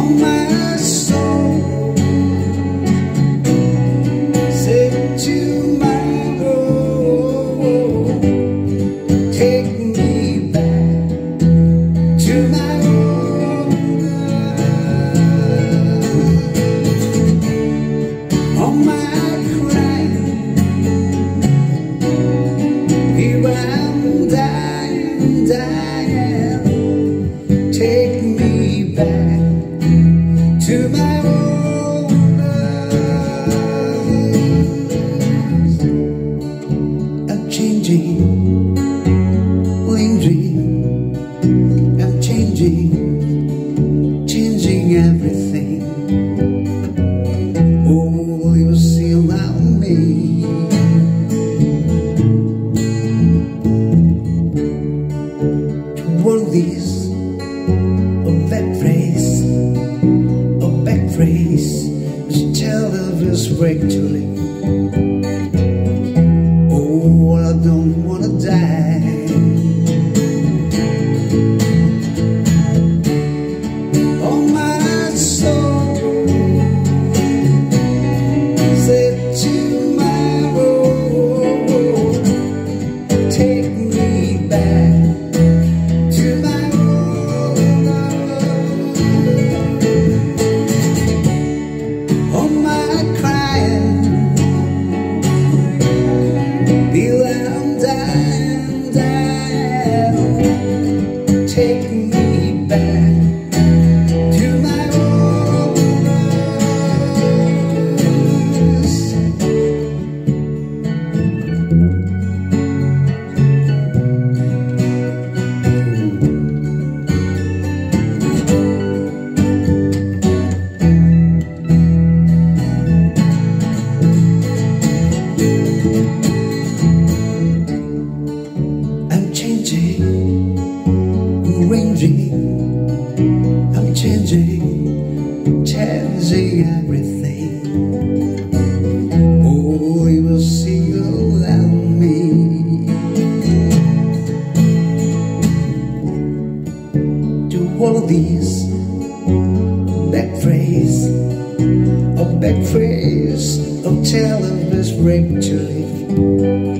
on my rearranging, I'm changing, changing everything. Oh, you will see all of me. To all of these, back phrase, a back phrase, of tell of this break to live.